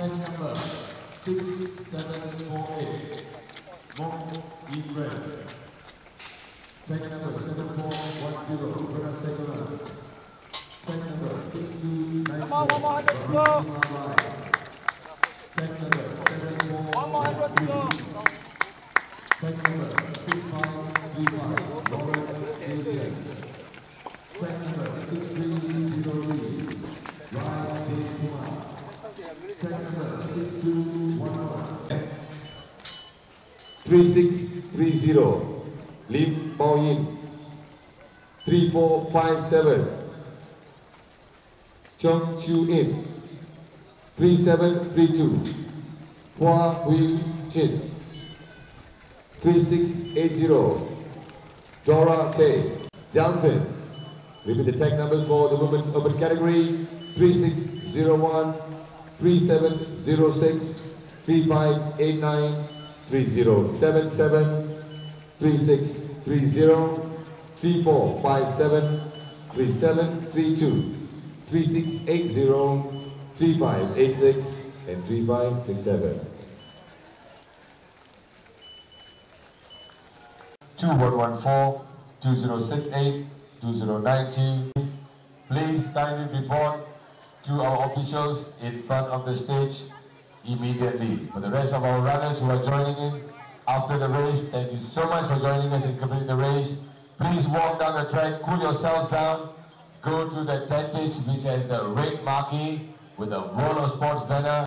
Track number six seven 3630 Lim Bao Yin 3457 Chong Chu In 3732 Hua Hui Jin 3680 Dora Tay Jonathan Repeat the tag numbers for the women's open category 3601 3706 3589 3077 3630 3457 3732 3680 3586 and 3567 2114 2068 2019. Please kindly report to our officials in front of the stage immediately. For the rest of our runners who are joining in after the race, thank you so much for joining us and completing the race. Please walk down the track, cool yourselves down, go to the tentage which has the red marquee with a of Sports banner.